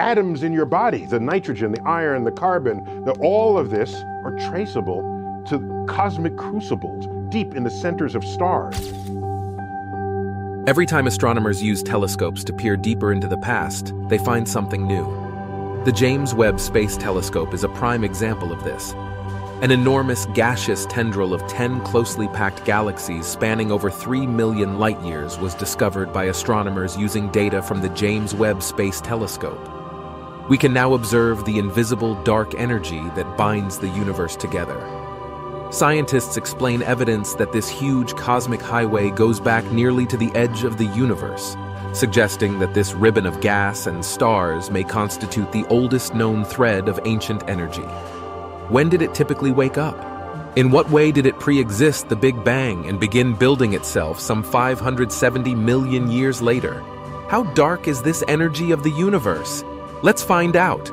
atoms in your body, the nitrogen, the iron, the carbon, the, all of this are traceable to cosmic crucibles deep in the centers of stars. Every time astronomers use telescopes to peer deeper into the past, they find something new. The James Webb Space Telescope is a prime example of this. An enormous gaseous tendril of 10 closely packed galaxies spanning over 3 million light years was discovered by astronomers using data from the James Webb Space Telescope. We can now observe the invisible dark energy that binds the universe together. Scientists explain evidence that this huge cosmic highway goes back nearly to the edge of the universe, suggesting that this ribbon of gas and stars may constitute the oldest known thread of ancient energy. When did it typically wake up? In what way did it pre-exist the Big Bang and begin building itself some 570 million years later? How dark is this energy of the universe? Let's find out.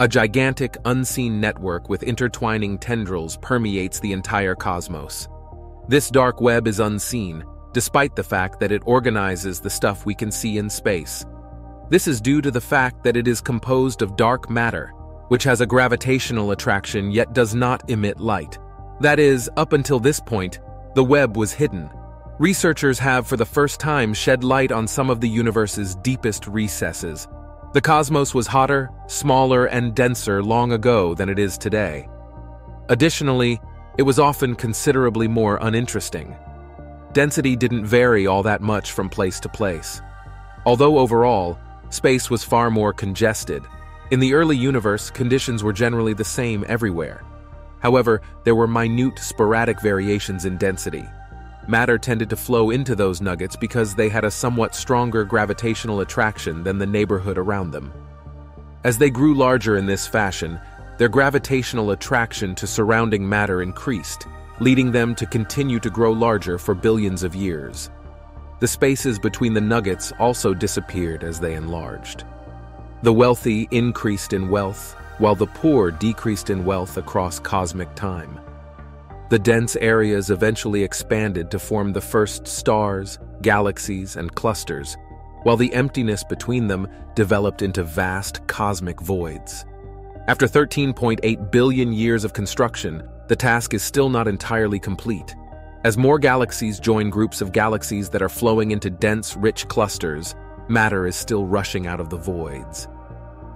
A gigantic, unseen network with intertwining tendrils permeates the entire cosmos. This dark web is unseen, despite the fact that it organizes the stuff we can see in space. This is due to the fact that it is composed of dark matter, which has a gravitational attraction yet does not emit light. That is, up until this point, the web was hidden. Researchers have for the first time shed light on some of the universe's deepest recesses, the cosmos was hotter, smaller, and denser long ago than it is today. Additionally, it was often considerably more uninteresting. Density didn't vary all that much from place to place. Although overall, space was far more congested. In the early universe, conditions were generally the same everywhere. However, there were minute, sporadic variations in density. Matter tended to flow into those nuggets because they had a somewhat stronger gravitational attraction than the neighborhood around them. As they grew larger in this fashion, their gravitational attraction to surrounding matter increased, leading them to continue to grow larger for billions of years. The spaces between the nuggets also disappeared as they enlarged. The wealthy increased in wealth, while the poor decreased in wealth across cosmic time. The dense areas eventually expanded to form the first stars, galaxies, and clusters, while the emptiness between them developed into vast cosmic voids. After 13.8 billion years of construction, the task is still not entirely complete. As more galaxies join groups of galaxies that are flowing into dense, rich clusters, matter is still rushing out of the voids.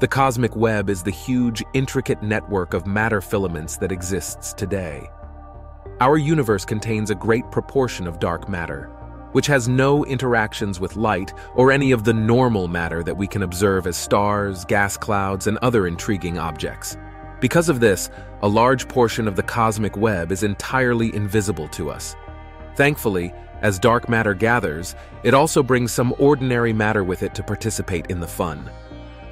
The cosmic web is the huge, intricate network of matter filaments that exists today. Our universe contains a great proportion of dark matter, which has no interactions with light or any of the normal matter that we can observe as stars, gas clouds, and other intriguing objects. Because of this, a large portion of the cosmic web is entirely invisible to us. Thankfully, as dark matter gathers, it also brings some ordinary matter with it to participate in the fun.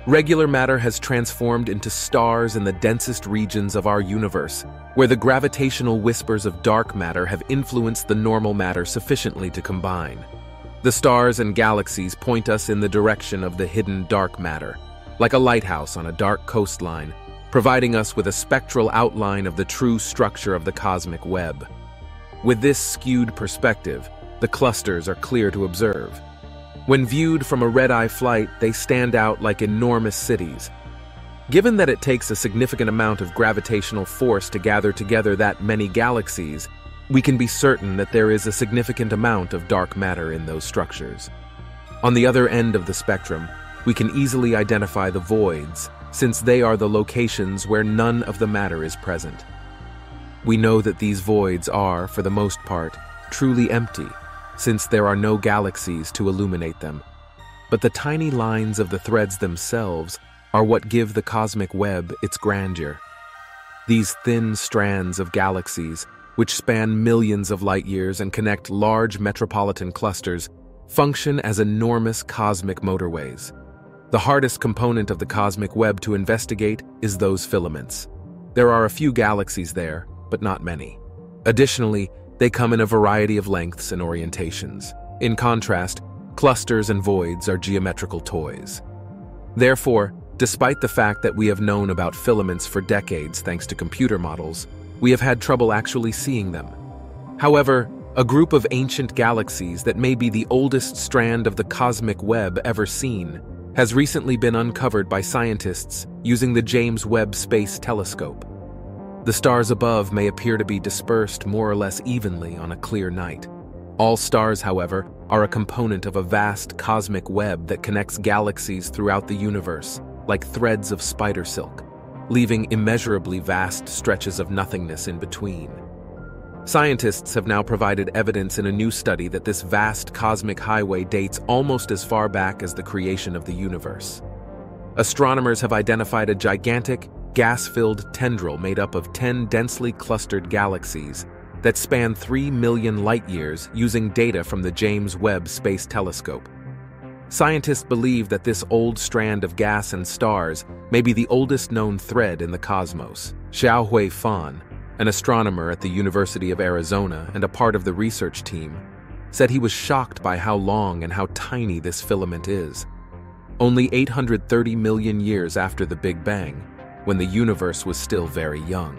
Regular matter has transformed into stars in the densest regions of our universe, where the gravitational whispers of dark matter have influenced the normal matter sufficiently to combine. The stars and galaxies point us in the direction of the hidden dark matter, like a lighthouse on a dark coastline, providing us with a spectral outline of the true structure of the cosmic web. With this skewed perspective, the clusters are clear to observe. When viewed from a red-eye flight, they stand out like enormous cities. Given that it takes a significant amount of gravitational force to gather together that many galaxies, we can be certain that there is a significant amount of dark matter in those structures. On the other end of the spectrum, we can easily identify the voids, since they are the locations where none of the matter is present. We know that these voids are, for the most part, truly empty, since there are no galaxies to illuminate them. But the tiny lines of the threads themselves are what give the cosmic web its grandeur. These thin strands of galaxies, which span millions of light years and connect large metropolitan clusters, function as enormous cosmic motorways. The hardest component of the cosmic web to investigate is those filaments. There are a few galaxies there, but not many. Additionally, they come in a variety of lengths and orientations. In contrast, clusters and voids are geometrical toys. Therefore, despite the fact that we have known about filaments for decades thanks to computer models, we have had trouble actually seeing them. However, a group of ancient galaxies that may be the oldest strand of the cosmic web ever seen, has recently been uncovered by scientists using the James Webb Space Telescope. The stars above may appear to be dispersed more or less evenly on a clear night. All stars, however, are a component of a vast cosmic web that connects galaxies throughout the universe, like threads of spider silk, leaving immeasurably vast stretches of nothingness in between. Scientists have now provided evidence in a new study that this vast cosmic highway dates almost as far back as the creation of the universe. Astronomers have identified a gigantic, gas-filled tendril made up of 10 densely clustered galaxies that span 3 million light-years using data from the James Webb Space Telescope. Scientists believe that this old strand of gas and stars may be the oldest known thread in the cosmos. Xiaohui Fan, an astronomer at the University of Arizona and a part of the research team, said he was shocked by how long and how tiny this filament is. Only 830 million years after the Big Bang, when the universe was still very young,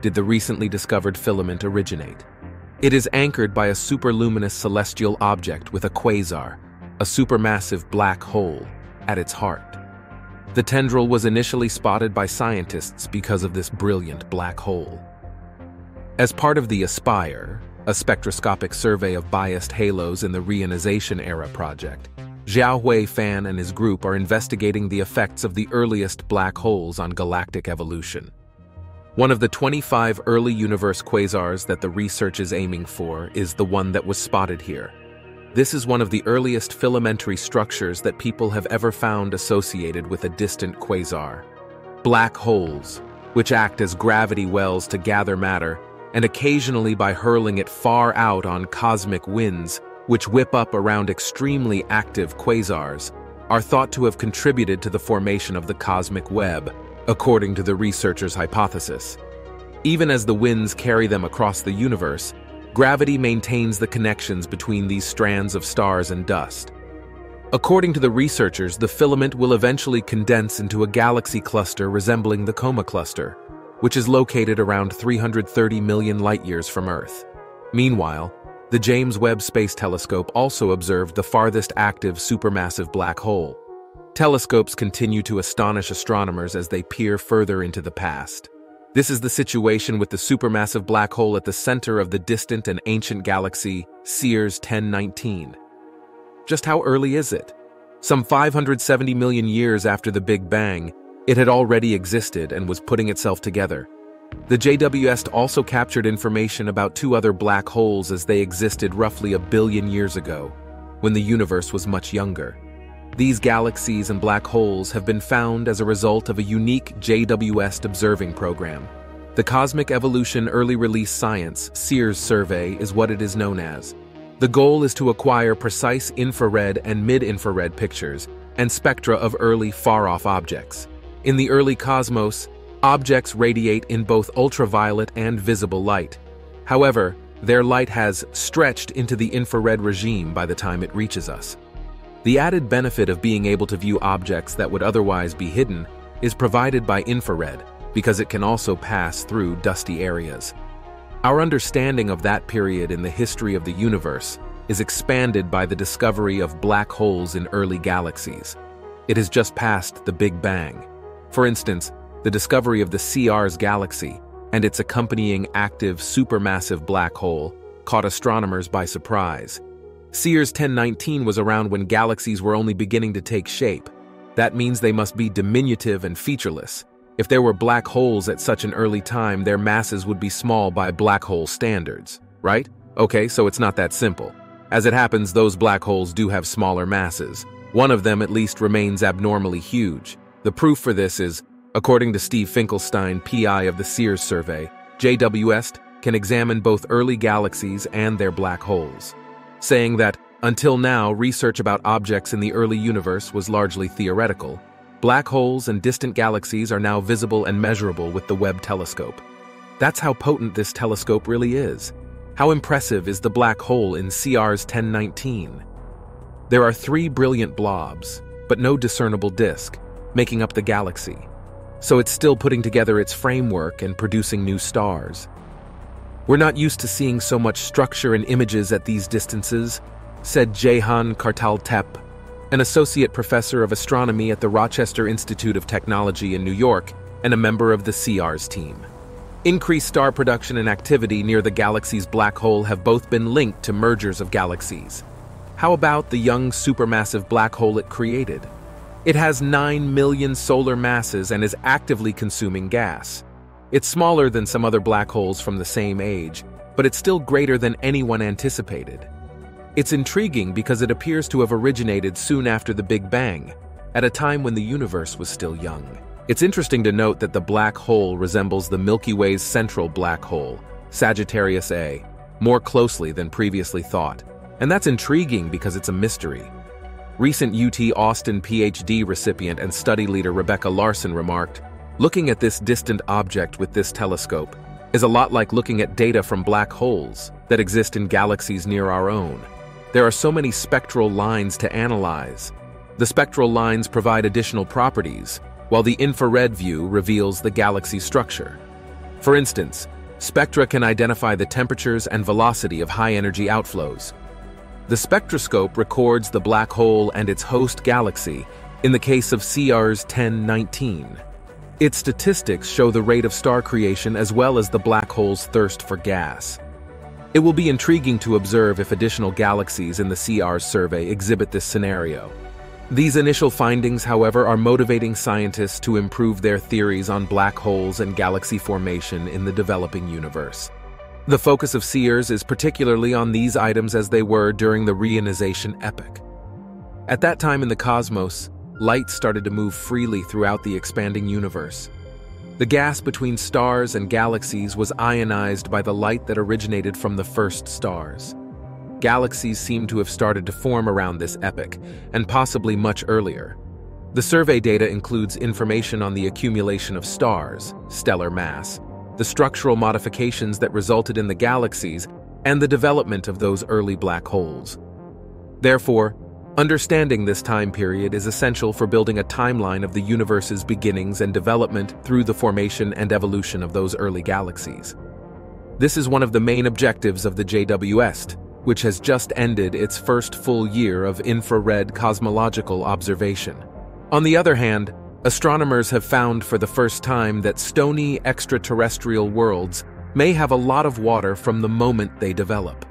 did the recently discovered filament originate. It is anchored by a superluminous celestial object with a quasar, a supermassive black hole, at its heart. The tendril was initially spotted by scientists because of this brilliant black hole. As part of the ASPIRE, a spectroscopic survey of biased halos in the reionization era project, Xiaohui Fan and his group are investigating the effects of the earliest black holes on galactic evolution. One of the 25 early universe quasars that the research is aiming for is the one that was spotted here. This is one of the earliest filamentary structures that people have ever found associated with a distant quasar. Black holes, which act as gravity wells to gather matter, and occasionally by hurling it far out on cosmic winds, which whip up around extremely active quasars, are thought to have contributed to the formation of the cosmic web, according to the researchers' hypothesis. Even as the winds carry them across the universe, gravity maintains the connections between these strands of stars and dust. According to the researchers, the filament will eventually condense into a galaxy cluster resembling the Coma Cluster, which is located around 330 million light-years from Earth. Meanwhile, the James Webb Space Telescope also observed the farthest active supermassive black hole. Telescopes continue to astonish astronomers as they peer further into the past. This is the situation with the supermassive black hole at the center of the distant and ancient galaxy CEERS 1019. Just how early is it? Some 570 million years after the Big Bang, it had already existed and was putting itself together. The JWST also captured information about two other black holes as they existed roughly a billion years ago, when the universe was much younger. These galaxies and black holes have been found as a result of a unique JWST observing program. The Cosmic Evolution Early Release Science CEERS survey is what it is known as. The goal is to acquire precise infrared and mid-infrared pictures and spectra of early far-off objects. In the early cosmos, Objects radiate in both ultraviolet and visible light. However, their light has stretched into the infrared regime by the time it reaches us. The added benefit of being able to view objects that would otherwise be hidden is provided by infrared because it can also pass through dusty areas. Our understanding of that period in the history of the universe is expanded by the discovery of black holes in early galaxies. It has just passed the Big Bang. For instance, the discovery of the CEERS galaxy and its accompanying active supermassive black hole caught astronomers by surprise. CEERS 1019 was around when galaxies were only beginning to take shape. That means they must be diminutive and featureless. If there were black holes at such an early time, their masses would be small by black hole standards, right? Okay, so it's not that simple. As it happens, those black holes do have smaller masses. One of them at least remains abnormally huge. The proof for this is According to Steve Finkelstein, PI of the CEERS survey, JWST can examine both early galaxies and their black holes, saying that, until now, research about objects in the early universe was largely theoretical. Black holes and distant galaxies are now visible and measurable with the Webb telescope. That's how potent this telescope really is. How impressive is the black hole in CEERS 1019? There are three brilliant blobs, but no discernible disk, making up the galaxy so it's still putting together its framework and producing new stars. We're not used to seeing so much structure and images at these distances, said Jeyhan Kartaltepe, an associate professor of astronomy at the Rochester Institute of Technology in New York and a member of the CEERS team. Increased star production and activity near the galaxy's black hole have both been linked to mergers of galaxies. How about the young supermassive black hole it created? It has 9 million solar masses and is actively consuming gas. It's smaller than some other black holes from the same age, but it's still greater than anyone anticipated. It's intriguing because it appears to have originated soon after the Big Bang, at a time when the universe was still young. It's interesting to note that the black hole resembles the Milky Way's central black hole, Sagittarius A, more closely than previously thought. And that's intriguing because it's a mystery. Recent UT Austin PhD recipient and study leader Rebecca Larson remarked, Looking at this distant object with this telescope is a lot like looking at data from black holes that exist in galaxies near our own. There are so many spectral lines to analyze. The spectral lines provide additional properties, while the infrared view reveals the galaxy structure. For instance, spectra can identify the temperatures and velocity of high-energy outflows. The spectroscope records the black hole and its host galaxy in the case of CEERS 1019. Its statistics show the rate of star creation as well as the black hole's thirst for gas. It will be intriguing to observe if additional galaxies in the CEERS survey exhibit this scenario. These initial findings, however, are motivating scientists to improve their theories on black holes and galaxy formation in the developing universe. The focus of CEERS is particularly on these items as they were during the reionization epoch. At that time in the cosmos, light started to move freely throughout the expanding universe. The gas between stars and galaxies was ionized by the light that originated from the first stars. Galaxies seem to have started to form around this epoch, and possibly much earlier. The survey data includes information on the accumulation of stars, stellar mass, the structural modifications that resulted in the galaxies, and the development of those early black holes. Therefore, Understanding this time period is essential for building a timeline of the universe's beginnings and development through the formation and evolution of those early galaxies. This is one of the main objectives of the JWST, which has just ended its first full year of infrared cosmological observation. On the other hand, astronomers have found for the first time that stony extraterrestrial worlds may have a lot of water from the moment they develop.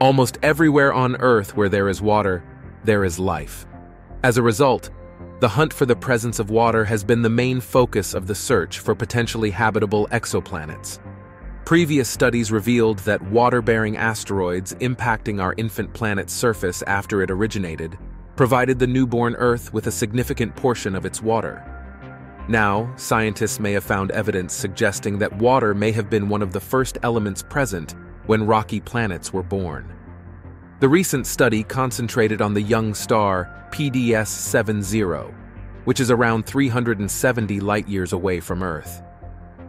Almost everywhere on Earth where there is water, there is life. As a result, the hunt for the presence of water has been the main focus of the search for potentially habitable exoplanets. Previous studies revealed that water-bearing asteroids impacting our infant planet's surface after it originated provided the newborn Earth with a significant portion of its water. Now, scientists may have found evidence suggesting that water may have been one of the first elements present when rocky planets were born. The recent study concentrated on the young star PDS 70, which is around 370 light-years away from Earth.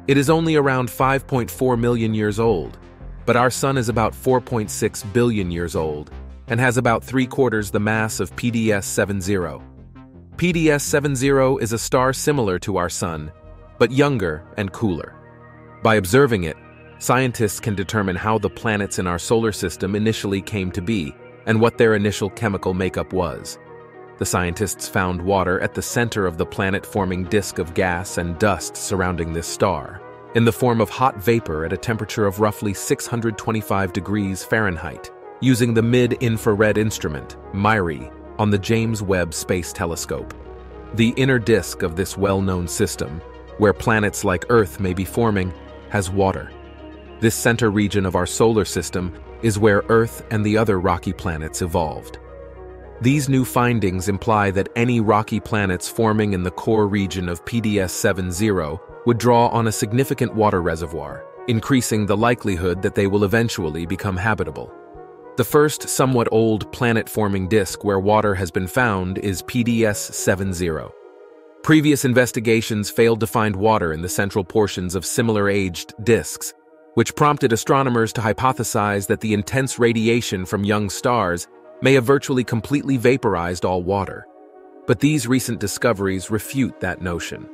It is only around 5.4 million years old, but our Sun is about 4.6 billion years old and has about three-quarters the mass of PDS 70. PDS 70 is a star similar to our Sun, but younger and cooler. By observing it, Scientists can determine how the planets in our solar system initially came to be and what their initial chemical makeup was. The scientists found water at the center of the planet-forming disk of gas and dust surrounding this star, in the form of hot vapor at a temperature of roughly 625 degrees Fahrenheit, using the mid-infrared instrument, MIRI, on the James Webb Space Telescope. The inner disk of this well-known system, where planets like Earth may be forming, has water. This center region of our solar system is where Earth and the other rocky planets evolved. These new findings imply that any rocky planets forming in the core region of PDS 70 would draw on a significant water reservoir, increasing the likelihood that they will eventually become habitable. The first somewhat old planet-forming disk where water has been found is PDS 70. Previous investigations failed to find water in the central portions of similar-aged disks, which prompted astronomers to hypothesize that the intense radiation from young stars may have virtually completely vaporized all water. But these recent discoveries refute that notion.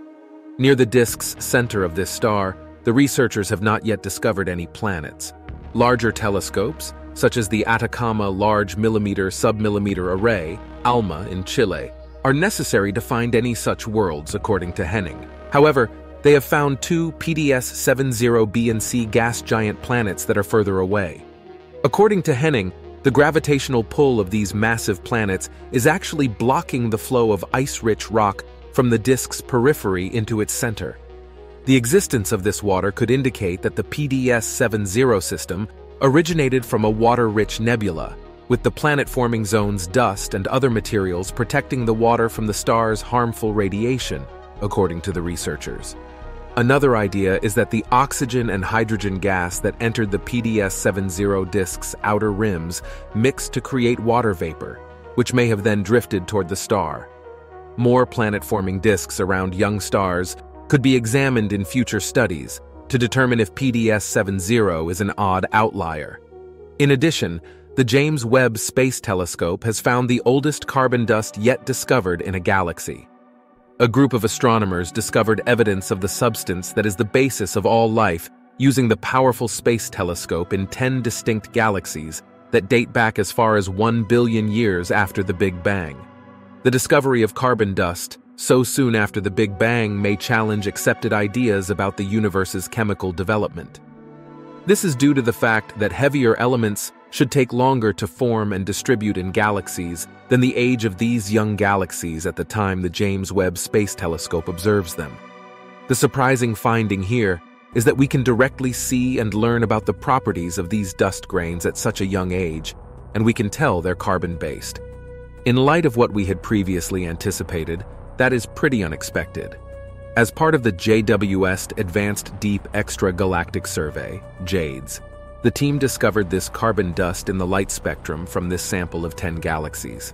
Near the disk's center of this star, the researchers have not yet discovered any planets. Larger telescopes, such as the Atacama Large Millimeter Submillimeter Array, ALMA in Chile, are necessary to find any such worlds, according to Henning. However, they have found two PDS-70b and C gas giant planets that are further away. According to Henning, the gravitational pull of these massive planets is actually blocking the flow of ice-rich rock from the disk's periphery into its center. The existence of this water could indicate that the PDS-70 system originated from a water-rich nebula, with the planet-forming zone's dust and other materials protecting the water from the star's harmful radiation, according to the researchers. Another idea is that the oxygen and hydrogen gas that entered the PDS-70 disk's outer rims mixed to create water vapor, which may have then drifted toward the star. More planet-forming disks around young stars could be examined in future studies to determine if PDS-70 is an odd outlier. In addition, the James Webb Space Telescope has found the oldest carbon dust yet discovered in a galaxy. A group of astronomers discovered evidence of the substance that is the basis of all life using the powerful space telescope in 10 distinct galaxies that date back as far as 1 billion years after the Big Bang. The discovery of carbon dust, so soon after the Big Bang, may challenge accepted ideas about the universe's chemical development. This is due to the fact that heavier elements should take longer to form and distribute in galaxies than the age of these young galaxies at the time the James Webb Space Telescope observes them. The surprising finding here is that we can directly see and learn about the properties of these dust grains at such a young age, and we can tell they're carbon-based. In light of what we had previously anticipated, that is pretty unexpected. As part of the JWST Advanced Deep Extragalactic Survey, JADES, the team discovered this carbon dust in the light spectrum from this sample of 10 galaxies.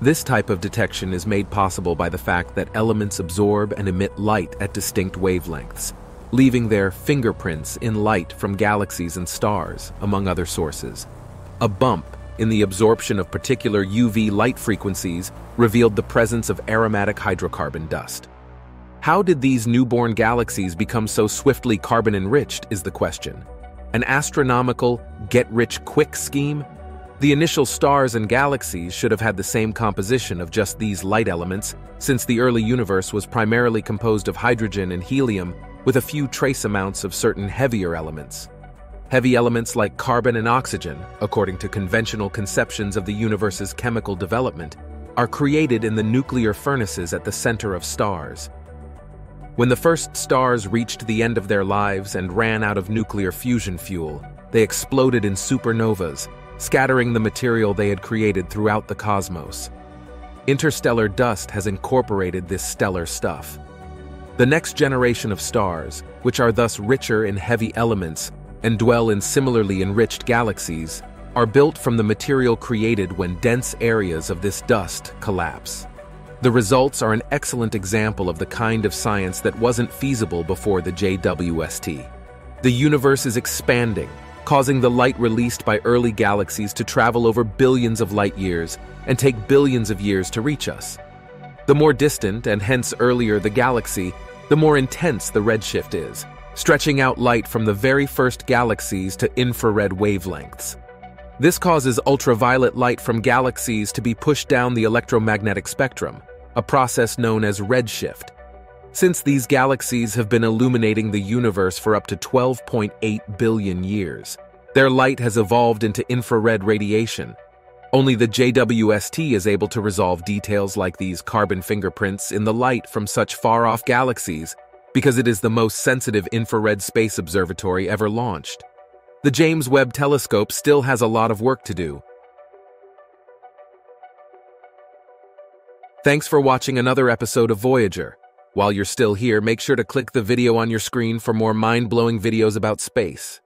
This type of detection is made possible by the fact that elements absorb and emit light at distinct wavelengths, leaving their fingerprints in light from galaxies and stars, among other sources. A bump in the absorption of particular UV light frequencies revealed the presence of aromatic hydrocarbon dust. How did these newborn galaxies become so swiftly carbon-enriched is the question an astronomical get-rich-quick scheme? The initial stars and galaxies should have had the same composition of just these light elements, since the early universe was primarily composed of hydrogen and helium with a few trace amounts of certain heavier elements. Heavy elements like carbon and oxygen, according to conventional conceptions of the universe's chemical development, are created in the nuclear furnaces at the center of stars. When the first stars reached the end of their lives and ran out of nuclear fusion fuel, they exploded in supernovas, scattering the material they had created throughout the cosmos. Interstellar dust has incorporated this stellar stuff. The next generation of stars, which are thus richer in heavy elements and dwell in similarly enriched galaxies, are built from the material created when dense areas of this dust collapse. The results are an excellent example of the kind of science that wasn't feasible before the JWST. The universe is expanding, causing the light released by early galaxies to travel over billions of light years and take billions of years to reach us. The more distant, and hence earlier the galaxy, the more intense the redshift is, stretching out light from the very first galaxies to infrared wavelengths. This causes ultraviolet light from galaxies to be pushed down the electromagnetic spectrum, a process known as redshift. Since these galaxies have been illuminating the universe for up to 12.8 billion years, their light has evolved into infrared radiation. Only the JWST is able to resolve details like these carbon fingerprints in the light from such far-off galaxies because it is the most sensitive infrared space observatory ever launched. The James Webb Telescope still has a lot of work to do. Thanks for watching another episode of Voyager. While you're still here, make sure to click the video on your screen for more mind-blowing videos about space.